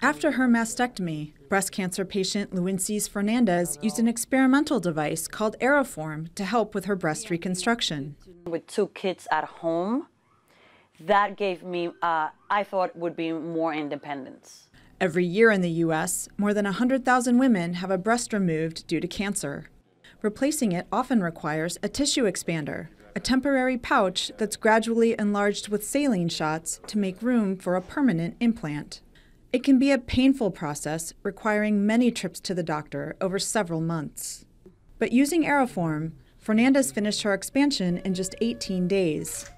After her mastectomy, breast cancer patient Luinces Fernandez used an experimental device called Aeroform to help with her breast reconstruction. With two kids at home, that gave me, uh, I thought, would be more independence. Every year in the U.S., more than 100,000 women have a breast removed due to cancer. Replacing it often requires a tissue expander, a temporary pouch that's gradually enlarged with saline shots to make room for a permanent implant. It can be a painful process requiring many trips to the doctor over several months. But using Aeroform, Fernandez finished her expansion in just 18 days.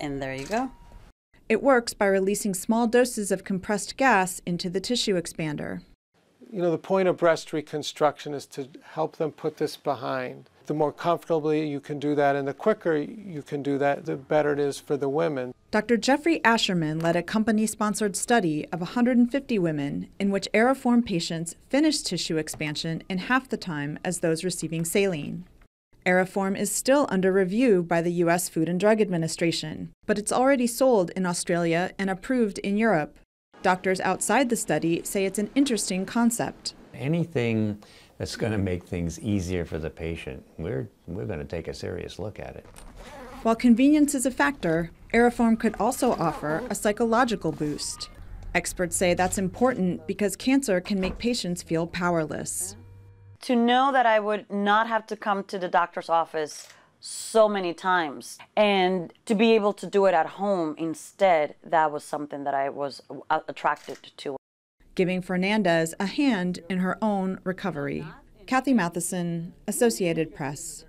And there you go. It works by releasing small doses of compressed gas into the tissue expander. You know, the point of breast reconstruction is to help them put this behind. The more comfortably you can do that and the quicker you can do that, the better it is for the women. Dr. Jeffrey Ascherman led a company sponsored study of 150 women in which Aeroform patients finished tissue expansion in half the time as those receiving saline. Aeroform is still under review by the U.S. Food and Drug Administration, but it's already sold in Australia and approved in Europe. Doctors outside the study say it's an interesting concept. Anything that's going to make things easier for the patient, we're, we're going to take a serious look at it. While convenience is a factor, Aeroform could also offer a psychological boost. Experts say that's important because cancer can make patients feel powerless to know that I would not have to come to the doctor's office so many times and to be able to do it at home instead, that was something that I was uh, attracted to. Giving Fernandez a hand in her own recovery. Kathy Matheson, Associated Press.